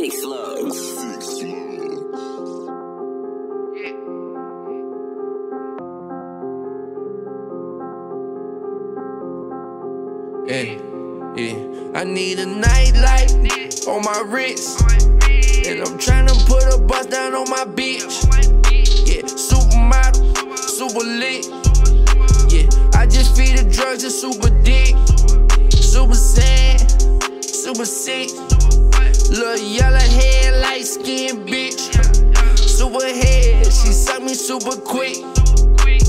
Sick slow. Yeah, yeah. I need a nightlight on my wrist. And I'm trying to put a bus down on my bitch. Yeah, supermodel, super lit. Yeah, I just feed the drugs to super dick. Super sad, super sick. Little yellow head, light skin bitch. Super head, she suck me super quick.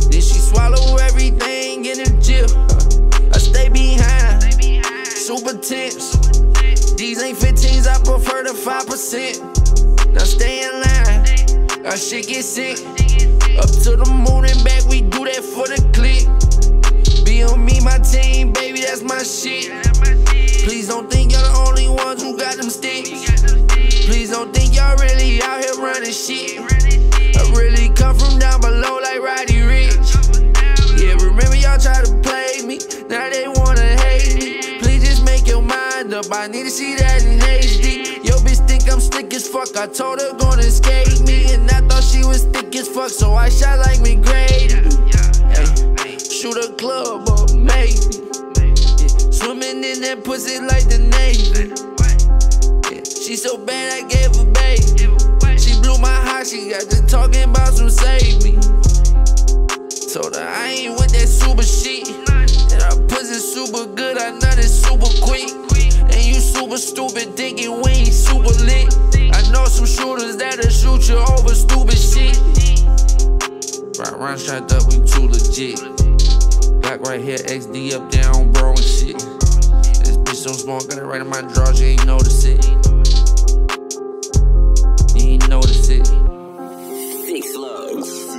Then she swallow everything in the gym. I stay behind, super tense. These ain't 15s, I prefer the 5%. Now stay in line, our shit get sick. Up to the moon and back, we do that for the click. Be on me, my team, baby, that's my shit. Running shit. I really come from down below like Roddy Ricch. Yeah, remember y'all tried to play me, now they wanna hate me. Please just make your mind up, I need to see that in HD. Yo, bitch think I'm slick as fuck, I told her gonna escape me. And I thought she was thick as fuck, so I shot like McGrady. Hey, shoot a club up, maybe. Swimming in that pussy like the Navy. Yeah, she so bad, I gave her baby. She blew my heart, she got to talking about some save me. Told her I ain't with that super shit. And our pussy super good, I know it's super quick. And you super stupid, thinking we ain't super lit. I know some shooters that'll shoot you over stupid shit. Right round strapped up, we too legit. Black right here, XD up down, bro, and shit. This bitch so small, got it right in my drawers, it. Ain't notice it. slugs.